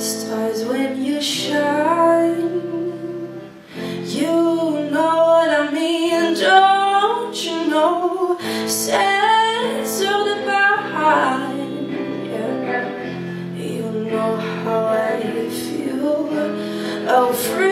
Stars when you shine. You know what I mean, don't you know? Sense of the behind yeah. You know how I feel. Oh, free.